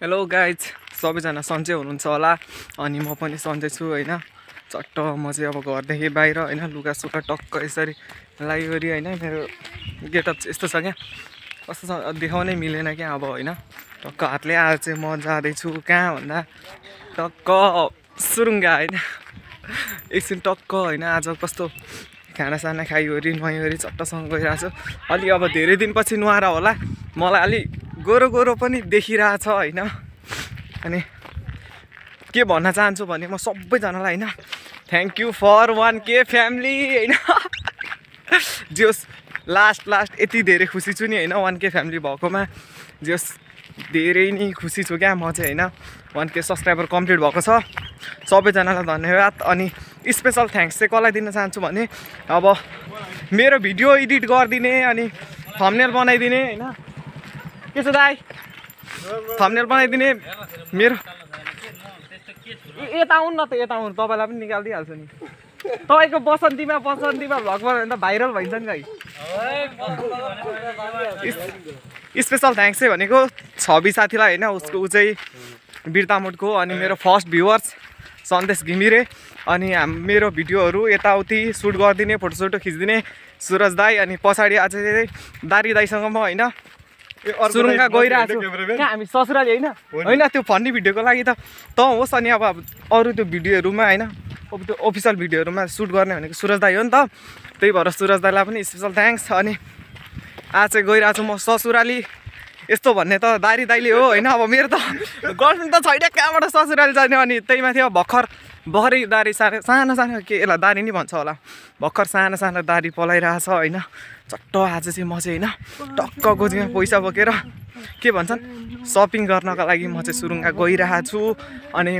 Hello guys सबैजना सन्चै हुनुहुन्छ होला। अनि म पनि सन्चै छु होइन? चट्ट म चाहिँ अब घरदेखि बाहिर होइन? लुगा सुगा टक्क यसरी लाइवरी होइन? मेरो गेटअप चाहिँ यस्तो छ क्या। कस्तो छ देखाउनै मिलेन क्या अब होइन? टक्क हातले आज चाहिँ म जाँदैछु कहाँ भन्दा टक्क सुरुङ्गा होइन? एकछिन टक्क होइन? आज कस्तो खानासाना खाइवरी नुहाइवरी चट्टसँग गइरहेको छु अलि अब धेरै दिनपछि नुहाएर होला। मलाई अलि गोरो गोरो पनि देखिरहेछ होइन? अनि के भन्न चाहन्छु भने म सबैजनालाई होइन? Thank you for one K family होइन? जे लास्ट लास्ट यति धेरै खुसी छु नि होइन वान के फ्यामिली भएकोमा। जे धेरै नै खुसी छु क्या म चाहिँ होइन? वान के सब्सक्राइबर कम्प्लिट भएको छ। सबैजनालाई धन्यवाद। अनि स्पेसल थ्याङ्क्स चाहिँ कसलाई दिन चाहन्छु भने अब मेरो भिडियो एडिट गरिदिने अनि थम्नेल बनाइदिने होइन? के छ दाई? थम्नेल बनाइदिने। मेरो यता आउनु न त यता आउनु। तपाईँलाई पनि निकालिदिइहाल्छु नि। तपाईँको बसन्तीमा बसन्तीमा भ्लग बनायो भने त भाइरल भइन्छ नि खै स्पेसल थ्याङ्क्स चाहिँ भनेको छवि साथीलाई होइन उसको ऊ चाहिँ बिर्तामुटको अनि मेरो फर्स्ट भ्युवर्स सन्देश घिमिरे अनि हाम मेरो भिडियोहरू यताउति सुट गरिदिने फोटोसोटो खिचिदिने सुरज दाई अनि पछाडि आज चाहिँ दारी दाईसँग म होइन सुरुङ्गा गइरहेको छु। हामी ससुराली होइन? होइन त्यो फन्नी भिडियोको लागि त त होस् अनि अब अरू त्यो भिडियोहरूमा होइन अब त्यो अफिसियल भिडियोहरूमा सुट गर्ने भनेको सुरज दाई हो नि त। त्यही भएर सुरज दाईलाई पनि स्पेसल थ्याङ्क्स अनि आज चाहिँ गइरहेको छु म ससुराली। यस्तो भन्ने त दारी दाइले हो होइन? अब मेरो त गर्लफ्रेन्ड त छैन कहाँबाट ससुराली जाने अनि त्यही माथि अब भर्खर भर्खरै दारी सानो सानो सानो के यसलाई दारी नै भन्छ होला। भर्खर सानो सानो दारी पलाइरहेछ होइन? चट्ट आज चाहिँ म चाहिँ होइन? टक्क गोजीमा पैसा बोकेर के भन्छन्? सपिङ गर्नको लागि म चाहिँ सुरुङ्गा गइरहेको छु। अनि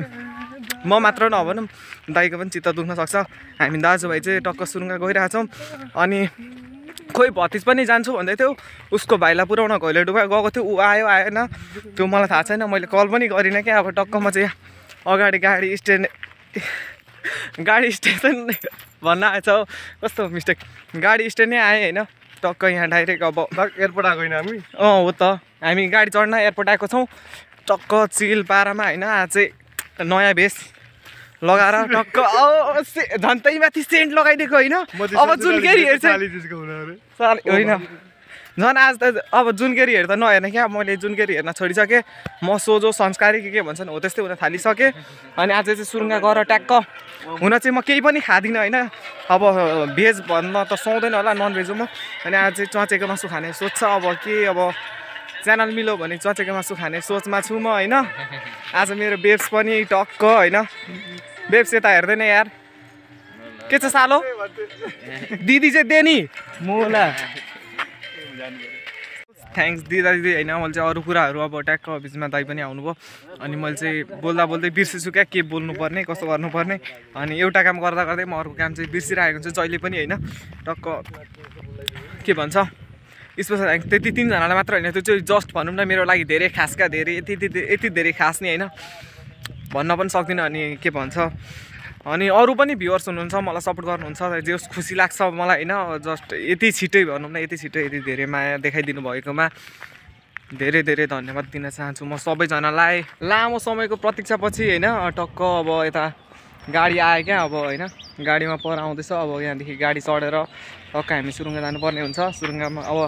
म मात्र नभनौँ दाइको पनि चित्त दुख्न सक्छ। हामी दाजुभाइ चाहिँ टक्क सुरुङ्गा गइरहेछौँ। अनि खोइ भतिज पनि जान्छु भन्दै थियो। उसको भाइलाई पुऱ्याउन घैले डुबा गएको थियो। ऊ आयो आएन। त्यो मलाई थाहा छैन। मैले कल पनि गरिनँ क्या। अब टक्क म चाहिँ अगाडि गाडी स्ट्यान्ड गाडी स्टेसन भन्न आएछ हौ। कस्तो मिस्टेक। गाडी स्ट्यान्डै आएँ होइन। टक्क यहाँ डाइरेक्ट अब एयरपोर्ट आएको होइन हामी। अँ हो त। हामी गाडी चढ्न एयरपोर्ट आएको छौँ। टक्क चिल पारामा होइन। आज चाहिँ नयाँ भेष। लगाएर टक्क औ, झन् माथि सेन्ट लगाइदिएको होइन? अब जुन केरी हेर्छ होइन। झन् आज त अब जुन केरी हेर्दा नहेर्ने क्या मैले जुन केरी हेर्न छोडिसकेँ म सोझो संस्कारी के के भन्छन् हो त्यस्तै हुन थालिसकेँ। अनि आज चाहिँ सुरुङ्गा गरेर ट्याक्क। हुन चाहिँ म केही पनि खाँदिनँ होइन। अब भेज भन्न त सुहाउँदैन होला नन भेज हो म अनि आज चाहिँ चचेको मासु खाने सोच छ। अब के अब च्यानल मिल्यो भने चचेको मासु खाने सोचमा छु म होइन। आज मेरो बेब्स पनि टक्क होइन। बेब्स यता हेर्दैन यार। के छ सालो? दिदी चाहिँ दे नि मोला। थ्याङ्क्स दिदा दिदी होइन मैले चाहिँ अरू कुराहरू अब ट्याक्क बिचमा दाइ पनि आउनुभयो। अनि मैले चाहिँ बोल्दा बोल्दै बिर्सेछु क्या के बोल्नुपर्ने कस्तो गर्नुपर्ने। अनि एउटा काम गर्दा गर्दै म अर्को काम चाहिँ बिर्सिरहेको हुन्छु जहिले पनि होइन। टक्क के भन्छ? स्पेसल थ्याङ्क्स त्यति तिनजनालाई मात्र होइन त्यो चाहिँ जस्ट भनौँ न मेरो लागि धेरै खास क्या धेरै यति यति धेरै खास नि होइन। भन्न पनि सक्दिनँ अनि के भन्छ अनि अरू पनि भ्युवर्स हुनुहुन्छ मलाई सपोर्ट गर्नुहुन्छ जे खुसी लाग्छ मलाई होइन? जस्ट यति छिटै भनौँ न यति छिटै यति धेरै माया देखाइदिनु भएकोमा। धेरै धेरै धन्यवाद दिन चाहन्छु म सबैजनालाई। लामो समयको प्रतीक्षापछि होइन? टक्क अब यता गाडी आयो क्या अब होइन? गाडीमा पर आउँदैछ अब यहाँदेखि गाडी चढेर टक्क हामी सुरुङ्गा जानुपर्ने हुन्छ। सुरुङ्गामा अब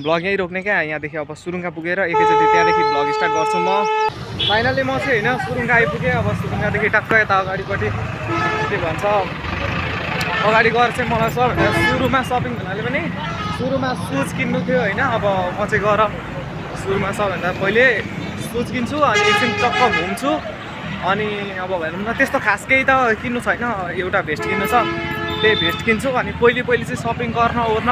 भ्लग यहीँ रोक्ने क्या यहाँदेखि अब सुरुङ्गा पुगेर एकैचोटि त्यहाँदेखि भ्लग स्टार्ट गर्छु म। फाइनल्ली म चाहिँ होइन सुरुङ्गा आइपुगेँ। अब सुरुङ्गादेखि टक्क यता अगाडिपट्टि के भन्छ अगाडि गएर चाहिँ मलाई सब सुरुमा सपिङ भन्नाले पनि सुरुमा सुज किन्नु थियो होइन। अब म चाहिँ गएर सुरुमा सबभन्दा पहिले सुज किन्छु अनि एकछिन टक्क घुम्छु। अनि अब भनौँ न त्यस्तो खास केही त किन्नु छैन एउटा भेस्ट किन्नु छ त्यही भेस्ट किन्छु। अनि पहिले पहिले चाहिँ सपिङ गर्न ओर्न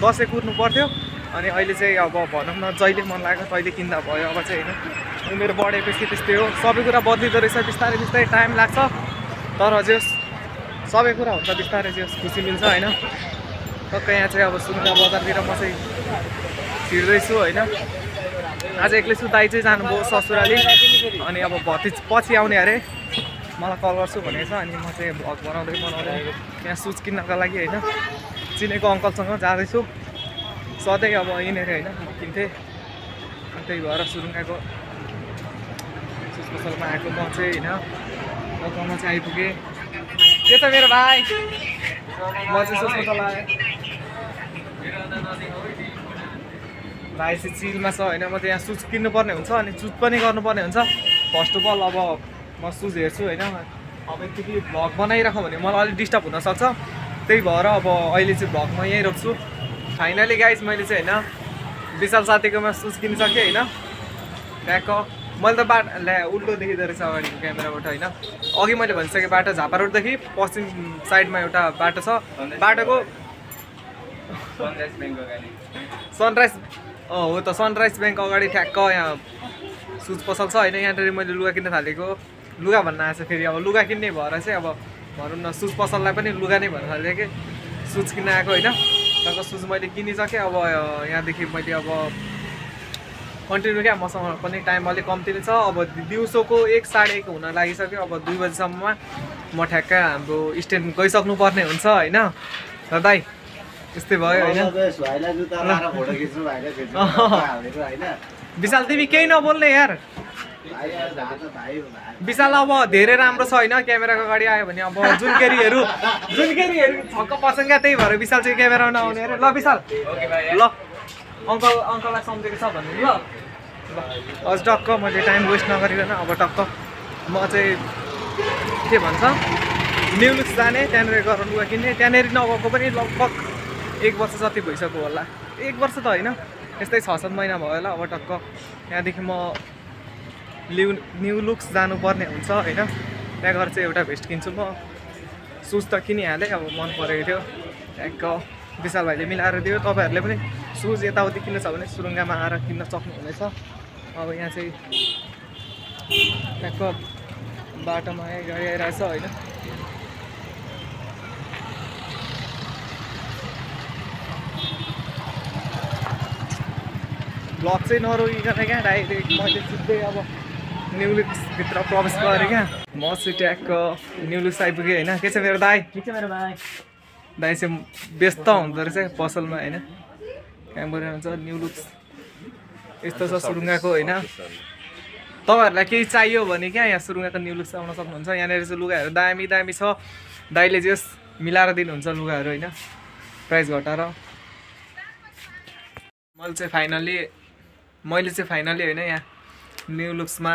दसैँ कुर्नु पर्थ्यो। अनि अहिले चाहिँ अब भनौँ न जहिले मन लाग्यो तहिले किन्दा भयो अब चाहिँ होइन। मेरो बढेपछि त्यस्तै हो। सबै कुरा बद्लिँदो रहेछ बिस्तारै बिस्तारै टाइम लाग्छ। तर होस् सबै कुरा हुन्छ बिस्तारै जे होस् खुसी मिल्छ होइन। टक्क यहाँ चाहिँ अब सुरुङ्गा बजारतिर म चाहिँ छिर्दैछु होइन। आज एक्लै छु दाइ चाहिँ जानुभयो ससुराली। अनि अब भतिज पछि आउने अरे। मलाई कल गर्छु भनेको छ अनि म चाहिँ भ्लग बनाउँदै बनाउँदै यहाँ सुज किन्नको लागि होइन। चिनेको अङ्कलसँग जाँदैछु। सधैँ अब यहीँनिर होइन म किन्थेँ अनि त्यही भएर सुरुङ्गाको पसलमा आएको म चाहिँ होइन पसलमा चाहिँ आइपुगेँ। के छ मेरो भाइ? म चाहिँ सोच्नु चलाएँ भाइ चाहिँ चिलमा छ होइन म चाहिँ यहाँ सुज किन्नुपर्ने हुन्छ अनि सुज पनि गर्नुपर्ने हुन्छ। फर्स्ट अफ अल अब म सुज हेर्छु होइन। अब यतिकै भ्लग बनाइराखौँ भने मलाई अलिक डिस्टर्ब हुनसक्छ। त्यही भएर अब अहिले चाहिँ भ्लग म यहीँ रोक्छु। फाइनली गाइज मैले चाहिँ होइन विशाल साथीकोमा सुज किनिसकेँ होइन? ट्याक्क मैले त बाटो ल्या उल्टो देखिँदो रहेछ अगाडिको क्यामेराबाट होइन? अघि मैले भनिसकेँ बाटो झापा रोडदेखि पश्चिम साइडमा एउटा बाटो छ। बाटोको सनराइज अँ हो त सनराइज ब्याङ्क अगाडि ठ्याक्क यहाँ सुज पसल छ होइन? यहाँनिर मैले लुगा किन्न थालेको। लुगा भन्न आएछ फेरि। अब लुगा किन्ने भएर चाहिँ अब भनौँ न सुज पसललाई पनि लुगा नै भन्न थालेँ कि? सुज किन्न आएको होइन? तर सुज मैले किनिसकेँ अब यहाँदेखि मैले अब कन्टिन्यू क्या मसँग पनि टाइम अलिक कम्ती नै छ। अब दिउँसोको एक साढे एक हुन लागिसक्यो अब दुई बजीसम्ममा म ठ्याक्कै हाम्रो स्ट्यान्ड गइसक्नु पर्ने हुन्छ होइन? र दाइ यस्तै भयो होइन? विशाल तिमी केही नबोल्ने यार। विशाल अब धेरै राम्रो छ होइन क्यामेराको अगाडि आयो भने अब जुनकेरीहरू जुनकेरीहरू छक्क क्या त्यही भएर विशाल चाहिँ क्यामेरामा नआउने अरे। ल विशाल। ल अङ्कल अङ्कललाई सम्झेको छ भन्नु ल। अझ टक्क मैले टाइम वेस्ट नगरिकन अब टक्क। म चाहिँ के भन्छ? न्युलुक्स जाने त्यहाँनिर गएर लुगा किन्ने। त्यहाँनिर नगएको पनि लगभग एक वर्ष जति भइसक्यो होला। एक वर्ष त होइन यस्तै छ सात महिना भयो होला अब टक्क। त्यहाँदेखि म लिउ न्यु लुक्स जानुपर्ने हुन्छ होइन? त्यहाँ गएर चाहिँ एउटा भेस्ट किन्छु म। सुज त किनिहालेँ अब मन परेको थियो। ट्याक्क विशाल भाइले मिलाएर दियो। तपाईँहरूले पनि सुज यताउति किन्नु छ भने सुरुङ्गामा आएर किन्न सक्नुहुनेछ। अब यहाँ चाहिँ ट्याक्क बाटोमा गाडी आइरहेछ होइन? ब्लग चाहिँ नरोकिकन क्या? डाइरेक्ट मैले सिधै अब न्युलिक्सभित्र प्रवेश गरेँ क्या म चाहिँ ट्याक्क न्युलिक्स आइपुगेँ होइन के छ मेरो दाई ठिक छ मेरो भाइ दाइ चाहिँ व्यस्त हुँदो रहेछ पसलमा होइन क्यामरा हुन्छ न्युलुक्स यस्तो छ सुरुङ्गाको होइन तपाईँहरूलाई केही चाहियो भने क्या यहाँ सुरुङ्गाको न्युलुक्स आउन सक्नुहुन्छ यहाँनिर चाहिँ लुगाहरू दामी दामी छ दाइले यस मिलाएर दिनुहुन्छ लुगाहरू होइन प्राइस घटाएर मैले चाहिँ फाइनली मैले चाहिँ फाइनली होइन यहाँ न्यु लुक्समा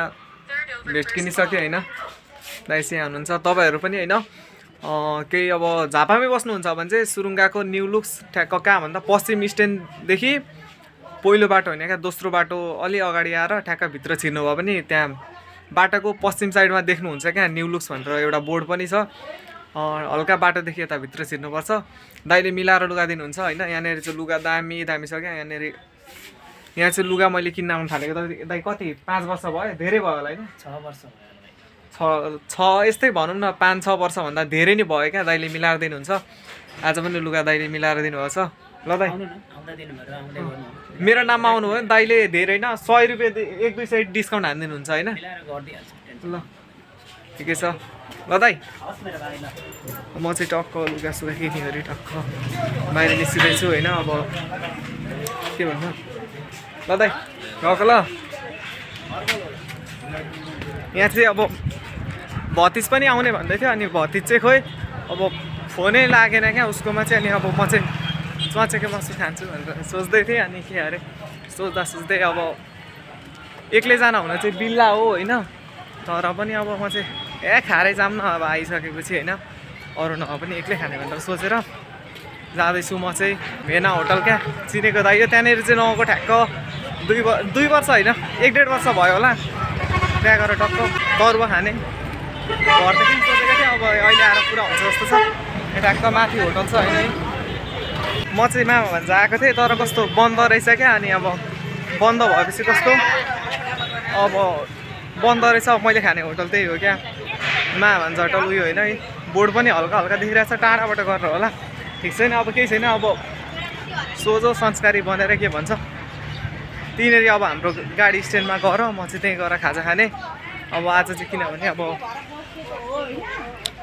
भेस्ट किनिसकेँ होइन? दाइ चाहिँ हुनुहुन्छ। तपाईँहरू पनि होइन? केही अब झापामै बस्नुहुन्छ भने चाहिँ सुरुङ्गाको न्यु लुक्स ठ्याक्क कहाँ भन्दा पश्चिम स्ट्यान्डदेखि पहिलो बाटो होइन क्या? दोस्रो बाटो अलि अगाडि आएर छिर्नु भयो भने त्यहाँ बाटोको पश्चिम साइडमा देख्नुहुन्छ क्या? न्यु लुक्स भनेर एउटा बोर्ड पनि छ। हल्का बाटोदेखि यता भित्र छिर्नुपर्छ। दाइले मिलाएर लुगा दिनुहुन्छ होइन? यहाँनिर चाहिँ लुगा दामी दामी छ क्या? यहाँनिर यहाँ चाहिँ लुगा मैले किन्न आउनु थालेको त दाइ कति? पाँच वर्ष भयो? धेरै भयो होला होइन छ वर्ष छ। छ यस्तै भनौँ न पाँच छ वर्षभन्दा धेरै नै भयो क्या दाइले मिलाएर दिनुहुन्छ। आज पनि लुगा दाइले मिलाएर दिनुभएको छ। ल दाइ। मेरो नाममा आउनुभयो भने दाइले धेरै न सय रुपियाँ एक दुई सय डिस्काउन्ट हानिदिनुहुन्छ होइन। ल। ठिकै छ। ल दाइ। म चाहिँ टक्क लुगा सुगा किनिवरी टक्क। बाहिर निस्किँदैछु होइन अब। के भन्छ ल दाइ गएको ल यहाँ चाहिँ अब भतिज पनि आउने भन्दै थियो अनि भतिज चाहिँ खोइ अब फोनै लागेन क्या उसकोमा चाहिँ अनि अब म चाहिँ चचेको मासु खान्छु भनेर सोच्दै थिएँ अनि के अरे सोच्दा सोच्दै अब एक्लै जान हुन चाहिँ बिल्ला हो होइन? तर पनि अब म चाहिँ ए खाएरै जाऊँ न अब आइसकेपछि होइन? अरू नभए पनि एक्लै खाने भनेर सोचेर जाँदैछु म चाहिँ भेना होटल क्या। चिनेको दाइ हो त्यहाँनिर चाहिँ नगएको ठ्याक्क। दुई व दुई वर्ष होइन एक डेढ वर्ष भयो होला। त्यहाँ गएर टक्क तरुवा खाने। घरदेखि सोचेको थिएँ अब अहिले आएर पुरा हुन्छ जस्तो छ। यहाँ ठ्याक्क माथि होटल छ होइन म चाहिँ मामा भन्छ आएको थिएँ तर कस्तो बन्द रहेछ क्या अनि अब बन्द भएपछि कस्तो? अब बन्द रहेछ मैले खाने होटल त्यही हो क्या। मा भन्छ होटल उयो होइन है। बोर्ड पनि हल्का हल्का देखिरहेको छ टाढाबाट गरेर होला। ठिक छैन अब केही छैन अब सोझो संस्कारी बनेर के भन्छ? त्यहीँनिर अब हाम्रो गाडी स्ट्यान्डमा गएर म चाहिँ त्यहीँ गएर खाजा खाने। अब आज चाहिँ किनभने अब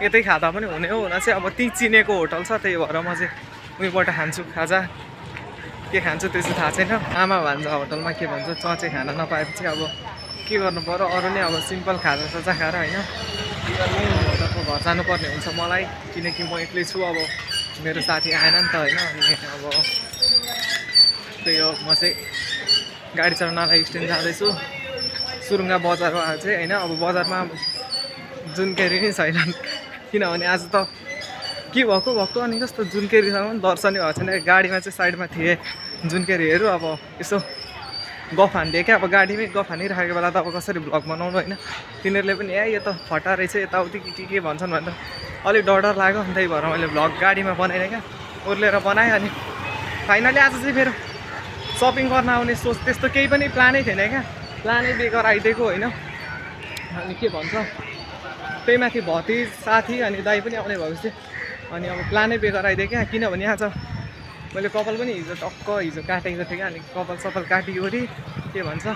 यतै खाँदा पनि हुने हो हुन चाहिँ। अब त्यहीँ चिनेको होटल छ त्यही भएर म चाहिँ उहीँबाट खान्छु खाजा। के खान्छु त्यो चाहिँ थाहा छैन। आमा भान्जा होटलमा के भन्छ चचे खान नपाएपछि अब के गर्नु पऱ्यो अरू नै अब सिम्पल खाजा साजा खाएर होइन। उताको घर जानुपर्ने हुन्छ मलाई किनकि म एक्लै छु अब। मेरो साथी आएन नि त होइन। अनि अब त्यही हो म चाहिँ गाडी चलाउनलाई स्ट्यान्ड जाँदैछु। सुरुङ्गा बजारमा चाहिँ होइन अब बजारमा जुनकेरी नै छैन। किनभने आज त के भएको भएको अनि कस्तो जुनकेरीसँग पनि दर्शनै भएको छैन। गाडीमा चाहिँ साइडमा थिएँ। जुनकेरीहरू अब यसो गफ हानिदिएँ क्या। अब गाडीमै गफ हानिराखेको बेला त अब कसरी भ्लग बनाउनु होइन? तिनीहरूले पनि ए यो त फटा रहेछ यताउति के के भन्छन् भनेर अलिक डर डर लाग्यो। अनि त्यही भएर मैले भ्लग गाडीमा बनाइनँ क्या। ओर्लेर बनाएँ अनि फाइनली आज चाहिँ फेरि सपिङ गर्न आउने सोच त्यस्तो केही पनि प्लानै थिएन क्या। प्लानै बेगर आइदिएको होइन। अनि के भन्छ? त्यही माथि भतिज साथी अनि दाई पनि आउने थियो अनि अब प्लानै बेगर आइदियो क्या किनभने आज मैले कपाल पनि हिजो टक्क हिजो काटेको थिएँ क्या अनि कपाल सपाल काटिवरी के भन्छ?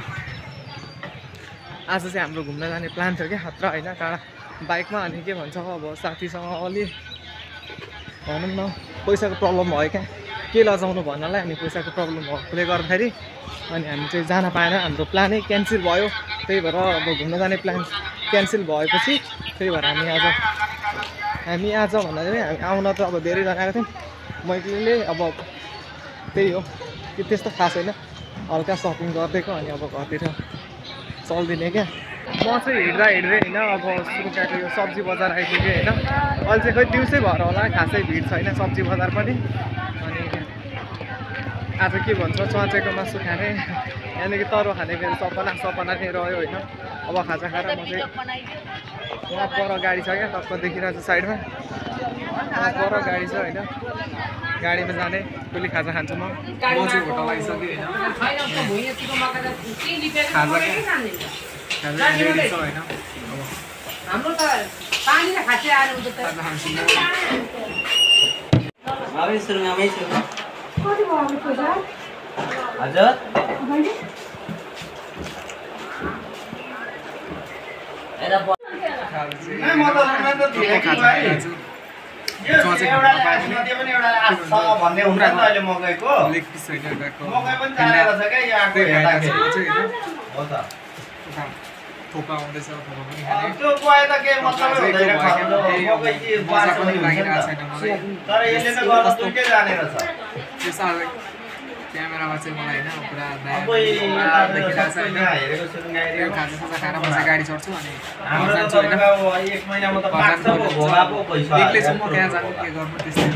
आज चाहिँ हाम्रो घुम्न जाने प्लान थियो क्या खतरा होइन टाढा। बाइकमा अनि के भन्छ अब साथीसँग अलि भनौँ न पैसाको प्रब्लम भयो क्या। के लजाउनु भन्नलाई अनि पैसाको प्रब्लम भएकोले गर्दाखेरि अनि हामी चाहिँ जान पाएन। हाम्रो प्लानै क्यान्सल भयो। त्यही भएर अब घुम्न जाने प्लान क्यान्सल भएपछि त्यही भएर हामी आज हामी आज भन्दाखेरि हामी आउन त अब धेरैजना आएको थियौँ। मैले अब त्यही हो कि त्यस्तो खास होइन। हल्का सपिङ गरिदिएको अनि अब घरतिर चल्दिने क्या। म चाहिँ हिँड्दा हिँड्दै होइन अब सुरुकाको यो सब्जी बजार आइपुगेँ होइन। अहिले चाहिँ खोइ दिउँसै भएर होला खासै भिड छैन सब्जी बजार पनि। आज के भन्छ चचेको मासु खाने। यहाँदेखि तरुवा खाने मेरो सपना सपना नै रह्यो होइन। अब खाजा खाएर म चाहिँ यहाँ पर गाडी छ क्या टक्क देखिरहेको छ साइडमा। पर गाडी छ होइन। गाडीमा जाने कहिले खाजा खान्छु म। म चाहिँ होटल होइन। खाजा खाजा रेडी छ होइन अब हाम्रो त पानी र खाँच्चै आएर हुन्छ त खाजा। खान्छु म आमै सुरुमा आमै सुरुमा कति भयो हाम्रो पैसा हजुर मैले यता ब- लेग पिस होइन थोपा आउँदैछ थोपा पनि खाने। त्यो साह्रै क्यामेरामा चाहिँ मलाई होइन पुरा होइन खाएर म चाहिँ गाडी चढ्छु अनि जान्छु होइन एक्लै छु म कहाँ जानु के गर्नु त्यस्तै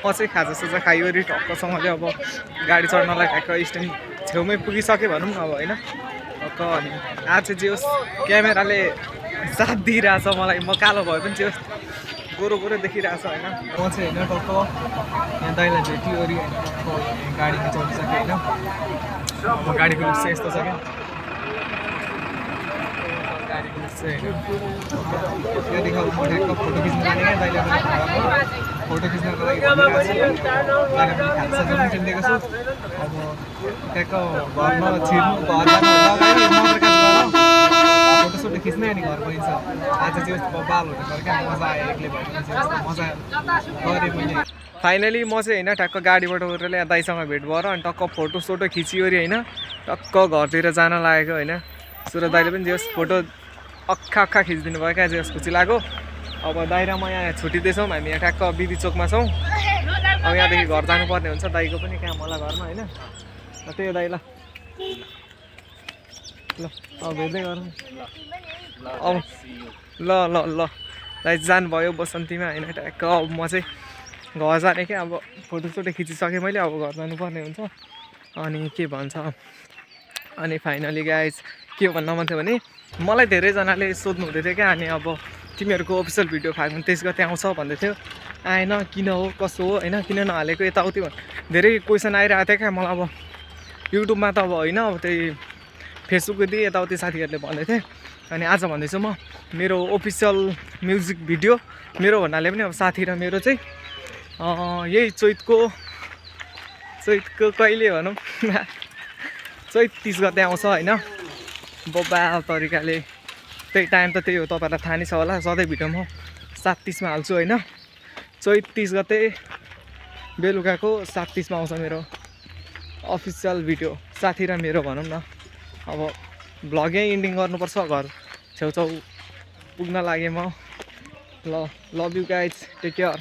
म चाहिँ खाजा साजा खाइवरी टक्कसँगले अब गाडी चढ्नलाई ठ्याक्क स्ट्यान्ड छेउमै पुगिसकेँ भनौँ न अब होइन अनि आज जे होस् क्यामेराले साथ दिइरहेछ मलाई। म कालो भए पनि जे होस् गोरो गोरो देखिरहेछ होइन। म चाहिँ होइन टक्क यहाँ दाइलाई भेटिवरी टक्क गाडीमा चढिसकेँ होइन। गाडीको लुक चाहिँ यस्तो छ क्या। ठ्याक्क फोटो पनि खिच्नको लागि छु पनि पनि अब घरमा छिर्नु घर जानु अगाडि मटर काट गर फोटो सोटो खिच्नै अनि घर गइन्छ आज चाहिँ मजा आयो एक्लै भयो मजा गरेँ मैले फाइनली म चाहिँ होइन टक्क गाडीबाट उठेर यहाँ दाइसँग भेट भएर अनि टक्क फोटो सोटो खिचिवरी होइन टक्क घरतिर जान लागेको होइन। सुरज दाइले पनि जेस फोटो अक्खा अक्खा खिचिदिनु भयो क्या खुसी लाग्यो। अब दाइ र म यहाँ छुट्टिँदैछौँ हामी यहाँ ठ्याक्क बिबी चोकमा छौँ। अब यहाँदेखि घर जानुपर्ने हुन्छ दाइको पनि कहाँ मलाई घरमा होइन? त्यही हो दाइ ल। ल अब भेट्दै गरौँ। अब ल ल ल। दाइ जानुभयो बसन्तीमा होइन ट्याक्क अब म चाहिँ घर जाने क्या अब फोटोसोटो खिचिसकेँ मैले अब घर जानुपर्ने हुन्छ। अनि के भन्छ? अनि फाइनली गाइज के भन्न मन थियो भने मलाई धेरैजनाले सोध्नु हुँदै थियो क्या अनि अब तिमीहरूको अफिसियल भिडियो फाल्नु त्यस गते आउँछ भन्दै थियो। आएन किन हो कसो हो होइन किन नहालेको यताउति धेरै क्वेसन आइरहेको थियो क्या मलाई अब युट्युबमा त अब होइन अब त्यही फेसबुकको दिएँ यताउति साथीहरूले भन्दै थिएँ। अनि आज भन्दैछु म मेरो अफिसियल म्युजिक भिडियो मेरो भन्नाले पनि अब साथी र मेरो चाहिँ यही चैतको चैतको कहिले भनौँ चैत तिस गते आउँछ होइन। बब्बा तरिकाले त्यही टाइम त त्यही हो तपाईँहरूलाई थाहा नै छ होला सधैँ भिडियो म सात तिसमा हाल्छु होइन। चैत तिस गते बेलुकाको सात तिसमा आउँछ मेरो अफिसियल भिडियो। साथी र मेरो भनौँ न अब भ्लगै इन्डिङ गर्नुपर्छ घर छेउछाउ पुग्न लागेँ म। ल love you guys take care